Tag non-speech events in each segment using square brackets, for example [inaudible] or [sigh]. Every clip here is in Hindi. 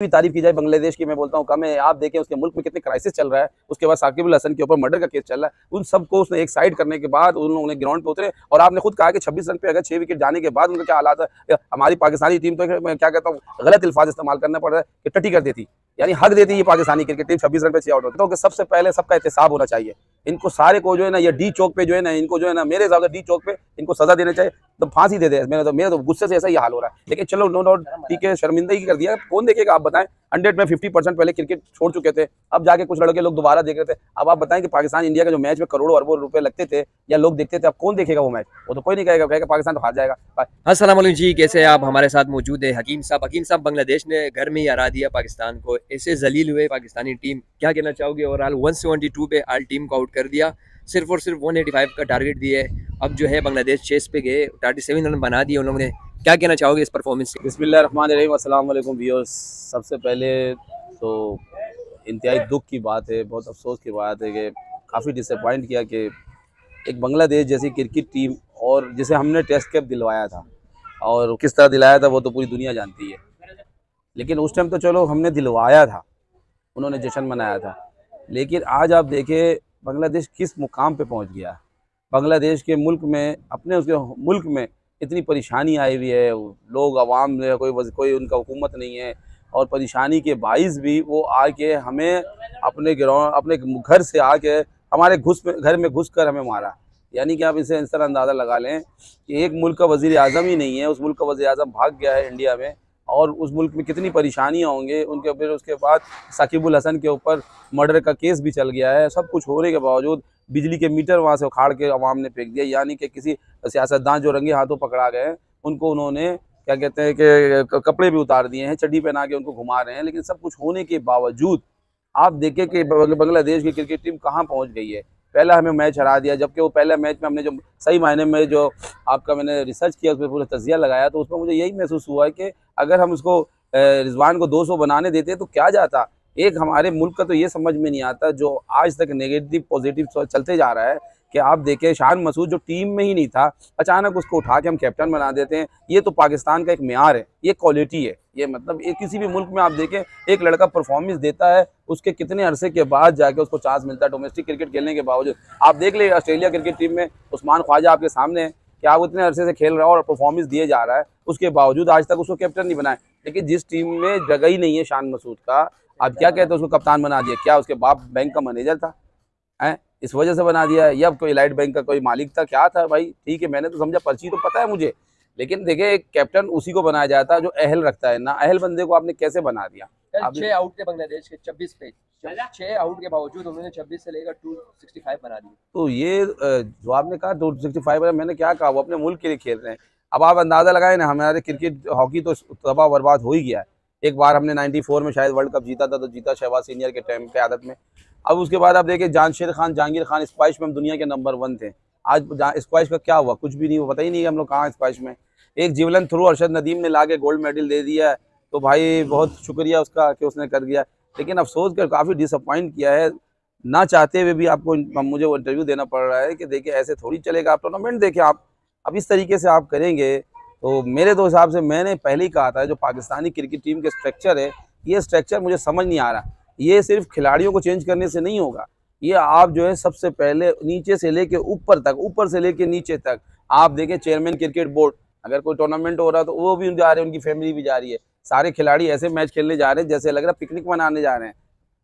भी तारीफ़ की जाए बांग्लादेश की मैं बोलता हूँ कम है आप देखें उसके मुल्क में कितने क्राइसिस चल रहा है उसके बाद साकिबुल हसन के ऊपर मर्डर का केस चल रहा है उन सबको उसने एक साइड करने के बाद उन लोगों ने ग्राउंड पे उतरे और आपने खुद कहा कि छब्बीस रन पे अगर छह विकेट जाने के बाद उनका क्या हालात है हमारी पाकिस्तानी टीम तो मैं क्या कहता हूँ गलत अल्फाज इस्तेमाल करना पड़ रहा है कि टटी कर देती यानी हक देती है पाकिस्तानी क्रिकेट टीम छब्बीस रन पे छह आउट होती तो सबसे पहले सबका एहतसाब होना चाहिए इनको सारे को जो है ना ये डी चौक पे जो है ना इनको जो है ना मेरे हिसाब से डी चौक पे इनको सजा देना चाहिए तो फांसी दे दे मेरा तो मेरा तो गुस्से से ऐसा ही हाल हो रहा है। लेकिन चलो नो डाउट ठीक है शर्मिंदगी कर दिया कौन देखेगा आप बताएँ हंड्रेड में फिफ्टी परसेंट पहले क्रिकेट छोड़ चुके थे, अब जाके कुछ लड़के लोग दोबारा देख रहे थे। अब आप बताएँ कि पाकिस्तान इंडिया का जो मैच में करोड़ों अरबों रुपए लगते थे या लोग देखते थे, अब कौन देखेगा वो मैच वो तो कोई नहीं कहेगा कहेगा पाकिस्तान तो हार जाएगा। असलम जी, कैसे आप? हमारे साथ मौजूद है हकीम साहब। हकीम साहब, बांग्लादेश ने घर में ही हरा दिया पाकिस्तान को। ऐसे जलील हुए पाकिस्तानी टीम क्या कहना चाहोगे? आल वन पे आल टीम को आउट कर दिया। सिर्फ़ और सिर्फ़ 185 का टारगेट दिए अब जो है, बांग्लादेश चेस पे गए थर्टी सेवन रन बना दिए उन लोगों ने क्या कहना चाहोगे इस परफॉर्मेंस से? बिस्मिल्लाम सबसे पहले तो इंतहाई दुख की बात है, बहुत अफसोस की बात है कि काफ़ी डिसअपॉइंट किया कि एक बांग्लादेश जैसी क्रिकेट टीम और जिसे हमने टेस्ट कैप दिलवाया था और किस तरह दिलाया था वो तो पूरी दुनिया जानती है। लेकिन उस टाइम तो चलो हमने दिलवाया था, उन्होंने जश्न मनाया था। लेकिन आज आप देखें, बांग्लादेश किस मुकाम पे पहुँच गया? बांग्लादेश के मुल्क में, अपने उसके मुल्क में इतनी परेशानी आई हुई है, लोग आवाम जो है कोई कोई उनका हुकूमत नहीं है और परेशानी के बाइस भी वो आके हमें अपने ग्राउंड अपने घर से आके हमारे घुस घर में घुस कर हमें मारा। यानी कि आप इसे इस तरह अंदाज़ा लगा लें कि एक मुल्क का वज़ी अजम ही नहीं है, उस मुल्क का वज़ी अजम भाग गया है इंडिया में और उस मुल्क में कितनी परेशानियाँ होंगे, उनके फिर उसके बाद साकिबुल हसन के ऊपर मर्डर का केस भी चल गया है, सब कुछ होने के बावजूद बिजली के मीटर वहाँ से उखाड़ के अवाम ने फेंक दिया, यानी कि किसी सियासतदान जो रंगे हाथों पकड़ा गए उनको उन्होंने, क्या कहते हैं कि कपड़े भी उतार दिए हैं, चड्डी पहना के उनको घुमा रहे हैं, लेकिन सब कुछ होने के बावजूद आप देखें कि बांग्लादेश की क्रिकेट टीम कहाँ पहुँच गई है। पहला हमें मैच हरा दिया, जबकि वो पहले मैच में हमने जो, सही मायने में जो आपका मैंने रिसर्च किया उस पर पूरा तजिया लगाया तो उसमें मुझे यही महसूस हुआ है कि अगर हम उसको रिजवान को 200 बनाने देते तो क्या जाता? एक हमारे मुल्क का तो ये समझ में नहीं आता जो आज तक नेगेटिव पॉजिटिव चलते जा रहा है कि आप देखें शान मसूद जो टीम में ही नहीं था, अचानक उसको उठा के हम कैप्टन बना देते हैं। ये तो पाकिस्तान का एक मैार है, ये क्वालिटी है। ये मतलब ये किसी भी मुल्क में आप देखें, एक लड़का परफॉर्मेंस देता है, उसके कितने अरसे के बाद जाके उसको चांस मिलता है डोमेस्टिक क्रिकेट खेलने के बावजूद। आप देख ले ऑस्ट्रेलिया क्रिकेट टीम में उस्मान ख्वाजा आपके सामने है कि आप उतने अरसे से खेल रहा है और परफॉर्मेंस दिए जा रहा है। उसके बावजूद आज तक उसको कैप्टन नहीं बनाए लेकिन जिस टीम में जगह ही नहीं है शान मसूद का आप क्या कहते हैं उसको कप्तान बना दिया? क्या उसके बाप बैंक का मैनेजर था? है? इस वजह से बना दिया। या कोई लाइट बैंक का कोई मालिक था? क्या था भाई? ठीक है मैंने तो समझा पर्ची तो पता है मुझे। लेकिन देखिए एक कैप्टन उसी को बनाया जाता है जो अहल रखता है। ना अहल बंदे को आपने कैसे बना दिया? छह आउट थे बांग्लादेश के छब्बीस पे छह? आउट के बावजूद उन्होंने छब्बीस से लेकर टू सिक्सटी फाइव बना दिया तो ये जो आपने कहा टू सिक्सटी फाइव मैंने क्या कहा? वो अपने मुल्क के लिए खेल रहे हैं। अब आप अंदाज़ा लगाए ना, हमारे क्रिकेट, हॉकी तो तबाह बर्बाद हो ही गया है। एक बार हमने 94 में शायद वर्ल्ड कप जीता था तो जीता शहबाज सीनियर के टाइम पे आदत में। अब उसके बाद आप देखिए जानशेर खान, जहांगीर खान स्क्वाइश में हम दुनिया के नंबर वन थे। आज स्क्वाइश का क्या हुआ? कुछ भी नहीं हुआ, पता ही नहीं हम लोग कहाँ स्क्वाइश में। एक जीवलन थ्रू अरशद नदीम ने ला के गोल्ड मेडल दे दिया तो भाई बहुत शुक्रिया उसका कि उसने कर दिया। लेकिन अफसोस कर, काफ़ी डिसअपॉइंट किया है। ना चाहते हुए भी आपको मुझे वो इंटरव्यू देना पड़ रहा है कि देखिए, ऐसे थोड़ी चलेगा आप टूर्नामेंट देखें आप। अब इस तरीके से आप करेंगे तो मेरे तो हिसाब से मैंने पहले ही कहा था, जो पाकिस्तानी क्रिकेट टीम के स्ट्रक्चर है, ये स्ट्रक्चर मुझे समझ नहीं आ रहा। ये सिर्फ़ खिलाड़ियों को चेंज करने से नहीं होगा। ये आप जो है सबसे पहले नीचे से लेके ऊपर तक, ऊपर से लेके नीचे तक, आप देखें चेयरमैन क्रिकेट बोर्ड अगर कोई टूर्नामेंट हो रहा तो वो भी जा रहे हैं, उनकी फैमिली भी जा रही है। सारे खिलाड़ी ऐसे मैच खेलने जा रहे हैं, जैसे लग रहा है पिकनिक मनाने जा रहे हैं।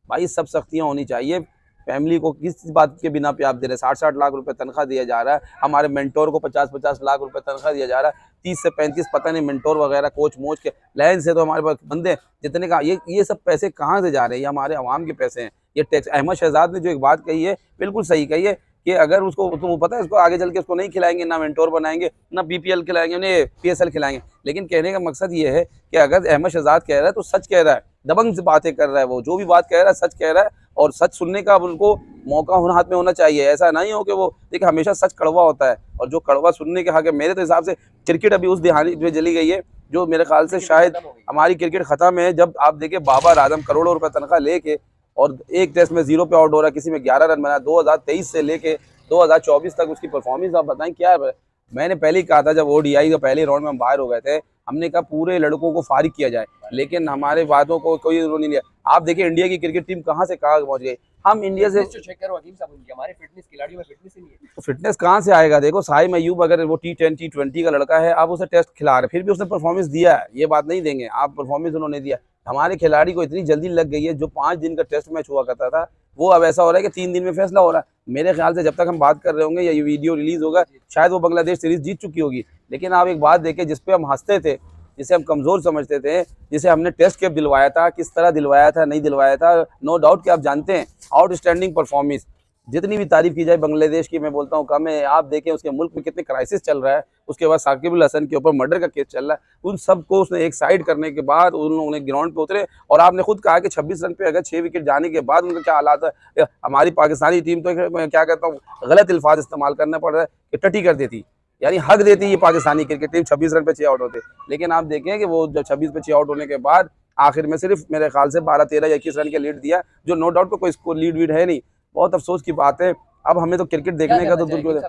भाई, सब सख्तियाँ होनी चाहिए। फैमिली को किस बात के बिना पे आप दे रहे हैं? साठ साठ लाख रुपए तनख्वाह दिया जा रहा है। हमारे मेंटोर को पचास पचास लाख रुपए तनख्वाह दिया जा रहा है। तीस से पैंतीस, पता नहीं, मेंटोर वगैरह, कोच, मोच के लाइन से तो हमारे पास बंदे जितने का, ये ये सब पैसे कहाँ से जा रहे हैं? ये हमारे आवाम के पैसे हैं। ये टैक्स, अहमद शहजाद ने जो एक बात कही है, बिल्कुल सही कही है कि अगर उसको तो पता है इसको आगे चल के उसको नहीं खिलाएँगे, ना मेंटोर बनाएँगे, ना बीपीएल खिलाएँगे उन्हें पीएसएल खिलाएँगे। लेकिन कहने का मकसद ये है कि अगर अहमद शहजाद कह रहा है तो सच कह रहा है। दबंग से बातें कर रहा है वो। जो भी बात कह रहा है, सच कह रहा है। और सच सुनने का अब उनको मौका होना हाथ में होना चाहिए। ऐसा नहीं हो कि वो देखिए हमेशा सच कड़वा होता है और जो कड़वा सुनने के हक है मेरे तो हिसाब से क्रिकेट अभी उस दिहानी में जली गई है जो मेरे ख्याल से शायद हमारी क्रिकेट ख़त्म है जब आप देखें बाबर आज़म करोड़ों रुपए तनख्वाह लेके और एक टेस्ट में ज़ीरो पे आउट हो रहा है किसी में ग्यारह रन बना दो हज़ार तेईस से लेके 2024 तक उसकी परफॉर्मेंस आप बताएँ क्या है? मैंने पहले ही कहा था जब ओ डी का पहले राउंड में हम बाहर हो गए थे हमने कहा पूरे लड़कों को फारिग किया जाए लेकिन हमारे बातों को कोई नहीं लिया आप देखिए इंडिया की क्रिकेट टीम कहाँ से कहाँ पहुँच गई। हम इंडिया से फिटनेस चेक करो हकीम साहब हमारे फिटनेस खिलाड़ियों में फिटनेस ही नहीं है। तो फिटनेस कहाँ से आएगा? देखो साई मयूब अगर वो टी टेन टी ट्वेंटी का लड़का है आप उसे टेस्ट खिला रहे फिर भी उसने परफॉर्मेंस दिया है ये बात नहीं देंगे। आप परफॉर्मेंस उन्होंने दिया। हमारे खिलाड़ी को इतनी जल्दी लग गई है जो पाँच दिन का टेस्ट मैच हुआ करता था वो अब ऐसा हो रहा है कि तीन दिन में फैसला हो रहा है। मेरे ख्याल से जब तक हम बात कर रहे होंगे या ये वीडियो रिलीज़ होगा शायद वो बांग्लादेश सीरीज़ जीत चुकी होगी। लेकिन आप एक बात देखें जिसपे हम हँसते थे, जिसे हम कमज़ोर समझते थे, जिसे हमने टेस्ट कैप दिलवाया था, किस तरह दिलवाया था, नहीं दिलवाया था नो डाउट कि आप जानते हैं आउटस्टैंडिंग परफॉर्मेंस जितनी भी तारीफ़ की जाए बांग्लादेश की, मैं बोलता हूँ, कम है, आप देखें, उसके मुल्क में कितने क्राइसिस चल रहा है, उसके बाद साकिबुल हसन के ऊपर मर्डर का केस चल रहा है, उन सबको उसने एक साइड करने के बाद उन लोगों ने ग्राउंड पे उतरे, और आपने खुद कहा कि 26 रन पे अगर छः विकेट जाने के बाद उनका क्या हालात है, हमारी पाकिस्तानी टीम तो क्या कहता हूँ, गलत अल्फाज इस्तेमाल करना पड़ रहा है कि टटी कर देती। यानी हक देती है पाकिस्तानी क्रिकेट टीम छब्बीस रन पे छः आउट होते। लेकिन आप देखें कि वो जब छब्बीस पे छः आउट होने के बाद आखिर में सिर्फ़ मेरे ख्याल से बारह तेरह या इक्कीस रन के लीड दिया जो नो डाउट कोई स्कोर लीड वीड है नहीं। बहुत अफसोस की बात है। अब हमें तो क्रिकेट देखने का तो दूर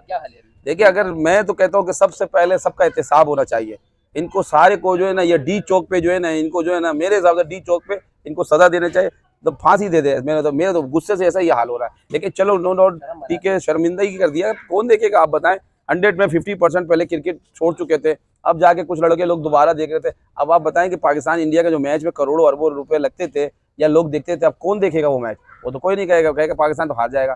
देखिए अगर मैं तो कहता हूँ कि सबसे पहले सबका एहतसाब होना चाहिए। इनको सारे को जो है ना ये डी चौक पे जो है ना इनको जो है ना मेरे हिसाब से डी चौक पे इनको सजा देना चाहिए। तो फांसी दे दे। मेरे तो मेरे तो गुस्से से ऐसा ही हाल हो रहा है। लेकिन चलो नो डाउट ठीक है शर्मिंदगी कर दिया। कौन देखेगा? आप बताएँ। हंड्रेड में फिफ्टी परसेंट पहले क्रिकेट छोड़ चुके थे। अब जाके कुछ लड़के लोग दोबारा देख रहे थे। अब आप बताएँ कि पाकिस्तान इंडिया का जो मैच में करोड़ों अरबों रुपए लगते थे या लोग देखते थे, अब कौन देखेगा वो मैच? वो तो कोई नहीं कहेगा। कहेगा पाकिस्तान तो हार जाएगा।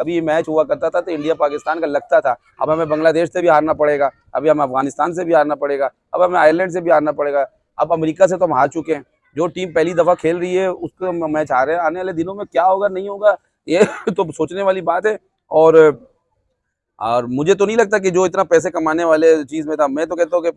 कभी ये मैच हुआ करता था तो इंडिया पाकिस्तान का लगता था। अब हमें बांग्लादेश से भी हारना पड़ेगा। अभी हमें अफ़गानिस्तान से भी हारना पड़ेगा। अब हमें आयरलैंड से भी हारना पड़ेगा। अब अमेरिका से तो हम हार चुके हैं। जो टीम पहली दफ़ा खेल रही है, उसको मैच हारे, आने वाले दिनों में क्या होगा, नहीं होगा, ये [laughs] तो सोचने वाली बात है। और और मुझे तो नहीं लगता कि जो इतना पैसे कमाने वाले चीज़ में था मैं तो कहता हूँ कि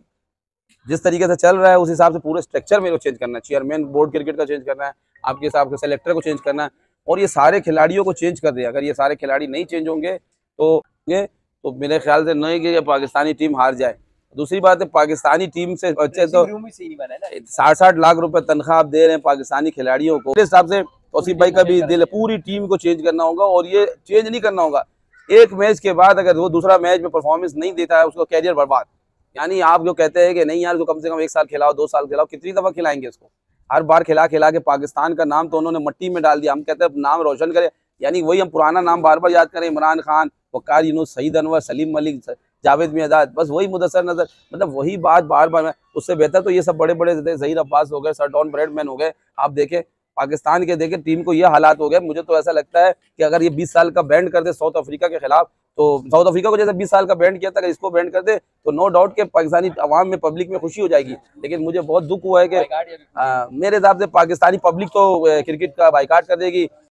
जिस तरीके से चल रहा है उस हिसाब से पूरे स्ट्रक्चर मेरे को चेंज करना है। चेयरमैन बोर्ड क्रिकेट का चेंज करना है आपके हिसाब से सेलेक्टर को चेंज करना है और ये सारे खिलाड़ियों को चेंज कर दिया अगर ये सारे खिलाड़ी नहीं चेंज होंगे तो ये तो मेरे ख्याल से नहीं कि पाकिस्तानी टीम हार जाए। दूसरी बात है पाकिस्तानी टीम से अच्छे तो साठ साठ लाख रुपए तनख्वाह आप दे रहे हैं पाकिस्तानी खिलाड़ियों को। हिसाब से तोसीफ भाई का भी दिल पूरी टीम को चेंज करना होगा और ये चेंज नहीं करना होगा। एक मैच के बाद अगर वो दूसरा मैच में परफॉर्मेंस नहीं देता है, उसका कैरियर बर्बाद। यानी आप जो कहते हैं कि नहीं यार जो कम से कम एक साल खिलाओ, दो साल खिलाओ, कितनी दफ़ा खिलाएँगे उसको? हर बार खिला खिला के पाकिस्तान का नाम तो उन्होंने मट्टी में डाल दिया। हम कहते हैं नाम रोशन करें। यानी वही हम पुराना नाम बार बार याद करें। इमरान खान, वकार यूनुस, सईद अनवर, सलीम मलिक जावेद मियादाद, बस वही मुदसर नज़र। मतलब वही बात बार बार उससे बेहतर तो ये सब बड़े बड़े जहीर अब्बास हो गए, सर डॉन ब्रेडमैन हो गए। आप देखें पाकिस्तान के देखे टीम को ये हालात हो गए। मुझे तो ऐसा लगता है कि अगर ये 20 साल का बैंड कर दे साउथ अफ्रीका के खिलाफ तो साउथ अफ्रीका को जैसे 20 साल का बैंड किया था अगर इसको बैंड कर दे तो नो डाउट के पाकिस्तानी आवाम में पब्लिक में खुशी हो जाएगी। लेकिन मुझे बहुत दुख हुआ है कि मेरे हिसाब से पाकिस्तानी पब्लिक तो क्रिकेट का बाइकाट कर देगी।